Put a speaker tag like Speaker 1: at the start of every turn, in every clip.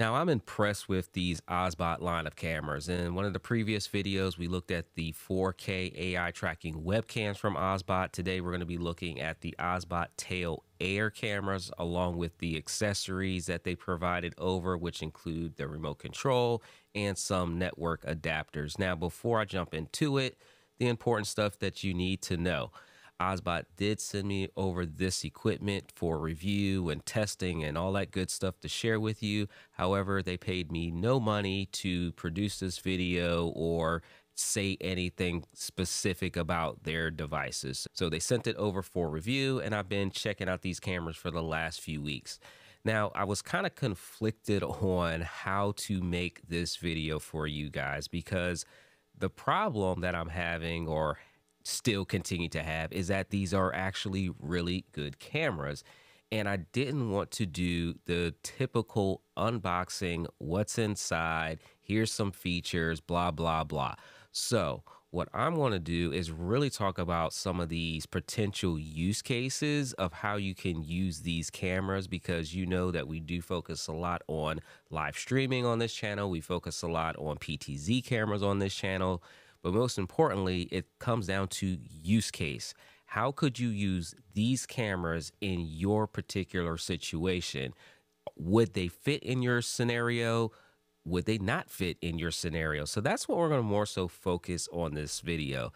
Speaker 1: Now, I'm impressed with these OBSBOT line of cameras. In one of the previous videos, we looked at the 4K AI tracking webcams from OBSBOT. Today, we're going to be looking at the OBSBOT Tail Air cameras, along with the accessories that they provided over, which include the remote control and some network adapters. Now, before I jump into it, the important stuff that you need to know. OBSBOT did send me over this equipment for review and testing and all that good stuff to share with you. However, they paid me no money to produce this video or say anything specific about their devices. So they sent it over for review, and I've been checking out these cameras for the last few weeks. Now, I was kind of conflicted on how to make this video for you guys because the problem that I'm having or still continue to have is that these are actually really good cameras. And I didn't want to do the typical unboxing, what's inside, here's some features, blah, blah, blah. So, what I'm going to do is really talk about some of these potential use cases of how you can use these cameras because you know that we do focus a lot on live streaming on this channel. We focus a lot on PTZ cameras on this channel. But most importantly, it comes down to use case. How could you use these cameras in your particular situation? Would they fit in your scenario? Would they not fit in your scenario? So that's what we're going to more so focus on this video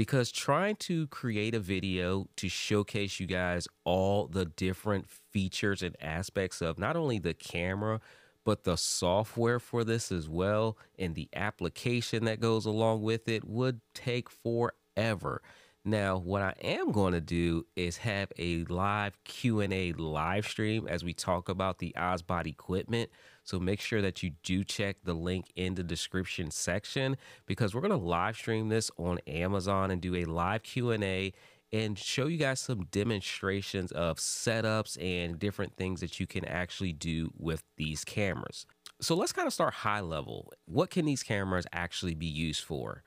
Speaker 1: because trying to create a video to showcase you guys all the different features and aspects of not only the camera, but the software for this as well and the application that goes along with it would take forever. Now, what I am going to do is have a live Q&A live stream as we talk about the OBSBOT equipment. So make sure that you do check the link in the description section because we're going to live stream this on Amazon and do a live Q&A and show you guys some demonstrations of setups and different things that you can actually do with these cameras. So let's kind of start high level. What can these cameras actually be used for?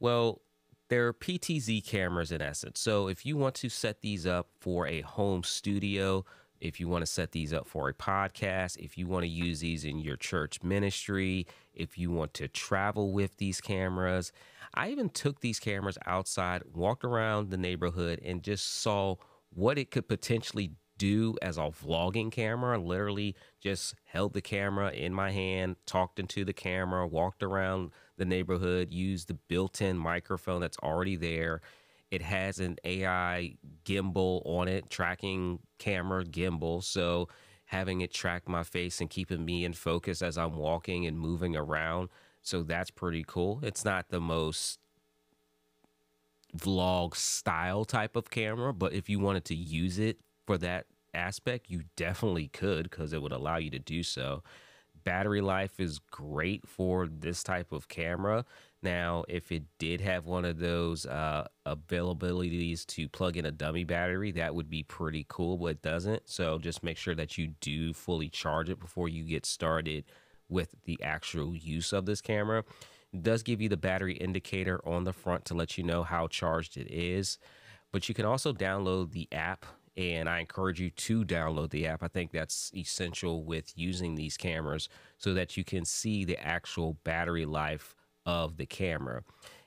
Speaker 1: Well, they're PTZ cameras in essence. So if you want to set these up for a home studio, if you want to set these up for a podcast, if you want to use these in your church ministry, if you want to travel with these cameras, I even took these cameras outside, walked around the neighborhood, and just saw what it could potentially do as a vlogging camera. Literally just held the camera in my hand, talked into the camera, walked around the neighborhood, used the built in microphone that's already there. It has an AI gimbal on it, tracking camera gimbal. So having it track my face and keeping me in focus as I'm walking and moving around so that's pretty cool. It's not the most vlog style type of camera, but if you wanted to use it for that aspect, you definitely could because it would allow you to do so. Battery life is great for this type of camera. Now, if it did have one of those uh, availabilities to plug in a dummy battery, that would be pretty cool, but it doesn't. So just make sure that you do fully charge it before you get started with the actual use of this camera. It does give you the battery indicator on the front to let you know how charged it is. But you can also download the app, and I encourage you to download the app. I think that's essential with using these cameras so that you can see the actual battery life of the camera.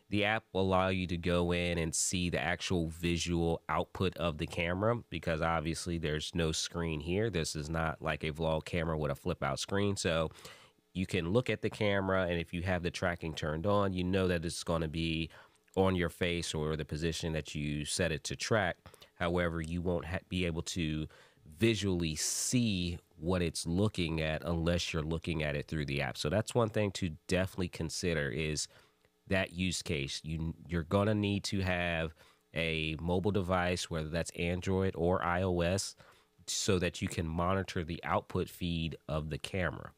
Speaker 1: The app will allow you to go in and see the actual visual output of the camera because obviously there's no screen here. This is not like a vlog camera with a flip out screen. So you can look at the camera and if you have the tracking turned on you know that it's going to be on your face or the position that you set it to track. However you won't be able to visually see what it's looking at unless you're looking at it through the app. So that's one thing to definitely consider is that use case. You you're going to need to have a mobile device whether that's android or ios so that you can monitor the output feed of the camera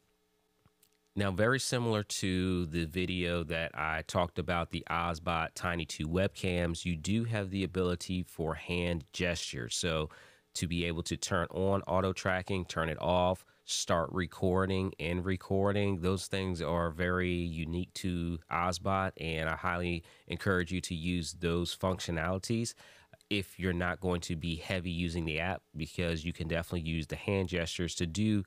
Speaker 1: now, very similar to the video that I talked about the OBSBOT Tiny 2 webcams, you do have the ability for hand gestures. So to be able to turn on auto tracking, turn it off, start recording and recording. Those things are very unique to OBSBOT, and I highly encourage you to use those functionalities if you're not going to be heavy using the app because you can definitely use the hand gestures to do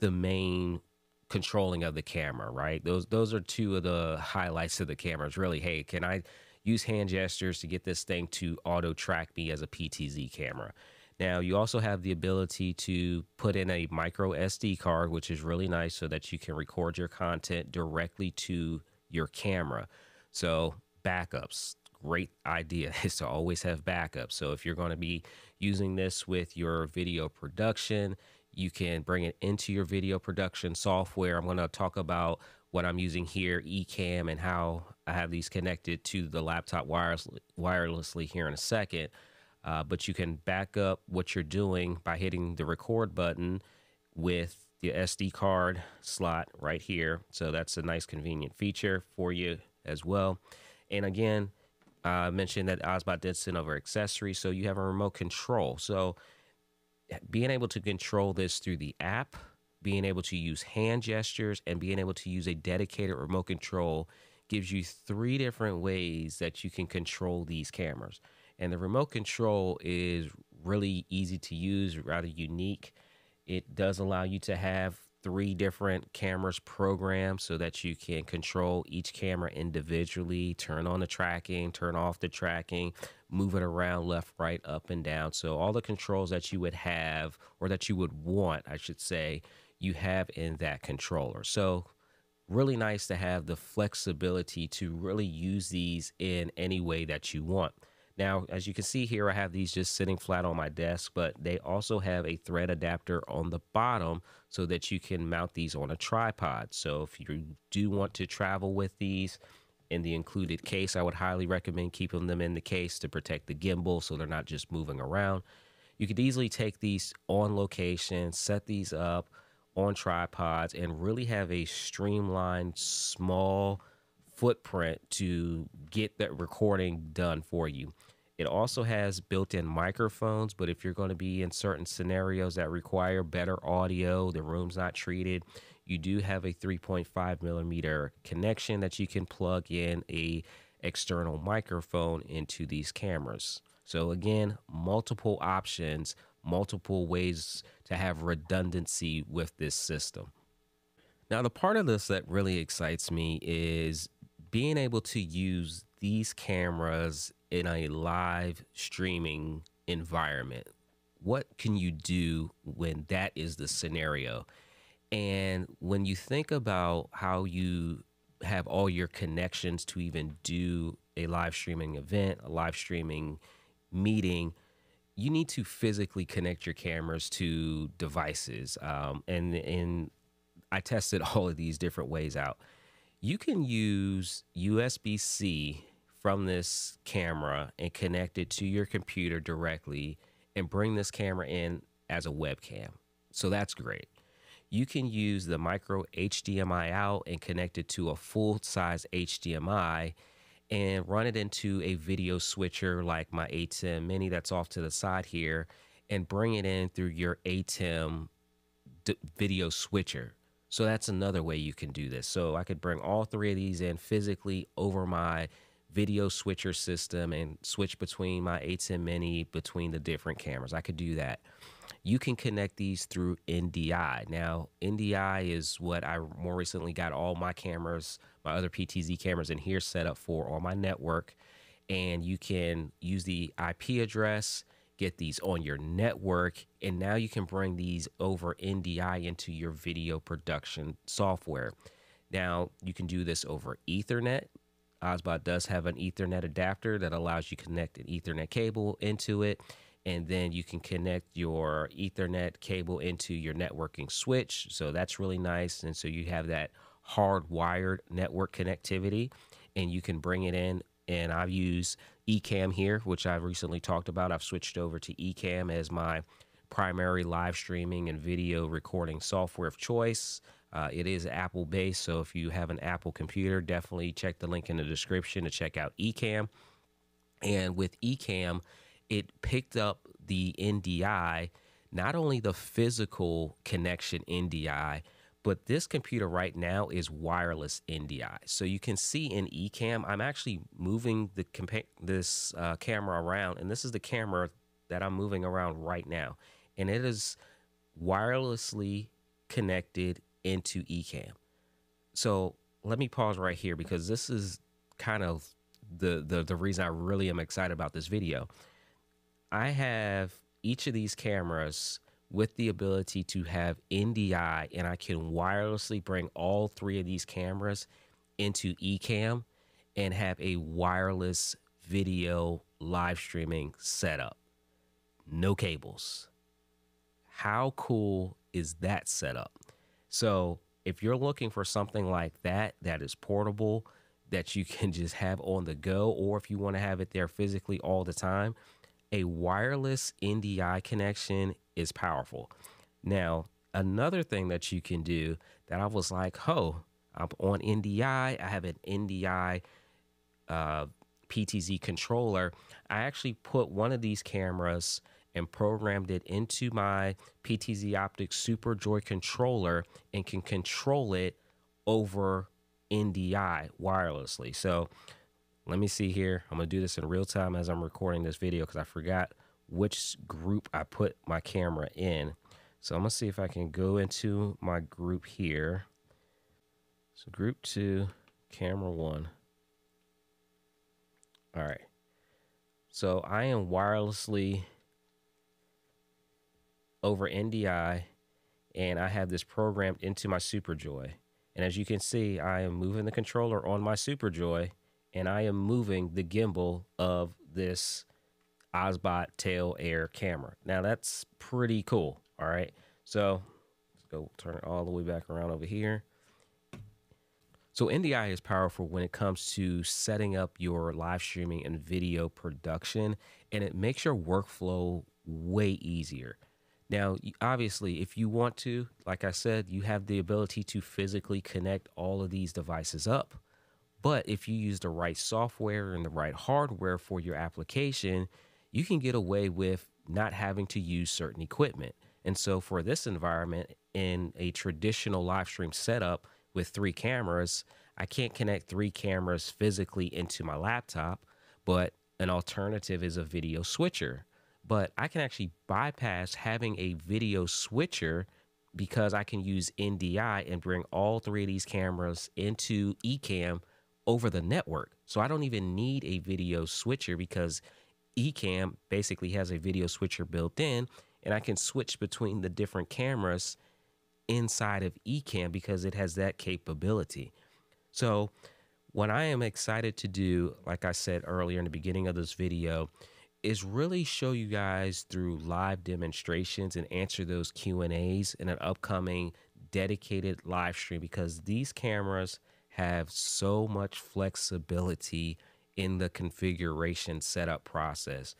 Speaker 1: the main controlling of the camera, right? Those those are two of the highlights of the cameras. Really, hey, can I use hand gestures to get this thing to auto track me as a PTZ camera? Now, you also have the ability to put in a micro SD card, which is really nice so that you can record your content directly to your camera. So, backups, great idea is to always have backups. So, if you're going to be using this with your video production, you can bring it into your video production software. I'm going to talk about what I'm using here, Ecamm, and how I have these connected to the laptop wirelessly, wirelessly here in a second. Uh, but you can back up what you're doing by hitting the record button with the SD card slot right here. So that's a nice convenient feature for you as well. And again, I mentioned that OBSBOT did send over accessories, so you have a remote control. So being able to control this through the app, being able to use hand gestures, and being able to use a dedicated remote control gives you three different ways that you can control these cameras. And the remote control is really easy to use, rather unique. It does allow you to have three different cameras programmed so that you can control each camera individually, turn on the tracking, turn off the tracking, move it around left, right, up, and down. So, all the controls that you would have, or that you would want, I should say, you have in that controller. So, really nice to have the flexibility to really use these in any way that you want. Now, as you can see here, I have these just sitting flat on my desk, but they also have a thread adapter on the bottom so that you can mount these on a tripod. So if you do want to travel with these in the included case, I would highly recommend keeping them in the case to protect the gimbal so they're not just moving around. You could easily take these on location, set these up on tripods, and really have a streamlined, small footprint to get that recording done for you. It also has built in microphones, but if you're going to be in certain scenarios that require better audio, the room's not treated, you do have a 3.5 millimeter connection that you can plug in a external microphone into these cameras. So again, multiple options, multiple ways to have redundancy with this system. Now, the part of this that really excites me is being able to use these cameras in a live streaming environment, what can you do when that is the scenario? And when you think about how you have all your connections to even do a live streaming event, a live streaming meeting, you need to physically connect your cameras to devices. Um, and and I tested all of these different ways out. You can use USB C from this camera and connect it to your computer directly and bring this camera in as a webcam. So that's great. You can use the micro HDMI out and connect it to a full size HDMI and run it into a video switcher like my ATEM Mini that's off to the side here and bring it in through your ATEM video switcher. So that's another way you can do this. So I could bring all three of these in physically over my video switcher system and switch between my ATEM Mini between the different cameras. I could do that. You can connect these through NDI. Now, NDI is what I more recently got all my cameras, my other PTZ cameras in here set up for on my network. And you can use the IP address, get these on your network, and now you can bring these over NDI into your video production software. Now, you can do this over Ethernet. OBSBOT does have an Ethernet adapter that allows you to connect an Ethernet cable into it. And then you can connect your Ethernet cable into your networking switch. So that's really nice. And so you have that hardwired network connectivity and you can bring it in. And I've used Ecamm here, which I've recently talked about. I've switched over to Ecamm as my primary live streaming and video recording software of choice. Uh, it is Apple based, so if you have an Apple computer, definitely check the link in the description to check out Ecamm. And with Ecamm, it picked up the NDI, not only the physical connection NDI, but this computer right now is wireless NDI. So you can see in Ecamm, I'm actually moving the this uh, camera around, and this is the camera that I'm moving around right now, and it is wirelessly connected into Ecamm. So let me pause right here because this is kind of the, the the reason I really am excited about this video. I have each of these cameras with the ability to have NDI and I can wirelessly bring all three of these cameras into Ecamm and have a wireless video live streaming setup. No cables. How cool is that setup? So, if you're looking for something like that that is portable, that you can just have on the go, or if you want to have it there physically all the time, a wireless NDI connection is powerful. Now, another thing that you can do that I was like, oh, I'm on NDI, I have an NDI uh, PTZ controller. I actually put one of these cameras and programmed it into my PTZ Optics Super Joy controller and can control it over NDI wirelessly. So let me see here. I'm going to do this in real time as I'm recording this video because I forgot which group I put my camera in. So I'm going to see if I can go into my group here. So group two, camera one. All right. So I am wirelessly over NDI and I have this programmed into my SuperJoy. And as you can see, I am moving the controller on my SuperJoy and I am moving the gimbal of this OBSBOT Tail Air camera. Now that's pretty cool. All right. So let's go turn it all the way back around over here. So NDI is powerful when it comes to setting up your live streaming and video production, and it makes your workflow way easier. Now, obviously, if you want to, like I said, you have the ability to physically connect all of these devices up. But if you use the right software and the right hardware for your application, you can get away with not having to use certain equipment. And so, for this environment, in a traditional live stream setup, with three cameras, I can't connect three cameras physically into my laptop, but an alternative is a video switcher. But I can actually bypass having a video switcher because I can use NDI and bring all three of these cameras into Ecamm over the network. So I don't even need a video switcher because Ecamm basically has a video switcher built in and I can switch between the different cameras inside of Ecamm because it has that capability. So, what I am excited to do, like I said earlier in the beginning of this video, is really show you guys through live demonstrations and answer those Q&As in an upcoming dedicated live stream because these cameras have so much flexibility in the configuration setup process.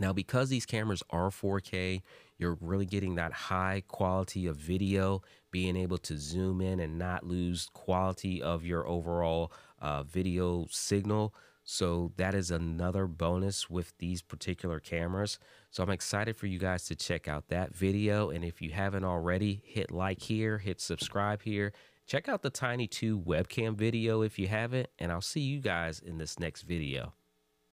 Speaker 1: Now, because these cameras are 4K, you're really getting that high quality of video, being able to zoom in and not lose quality of your overall uh, video signal. So that is another bonus with these particular cameras. So I'm excited for you guys to check out that video. And if you haven't already, hit like here, hit subscribe here. Check out the Tiny 2 webcam video if you haven't. And I'll see you guys in this next video.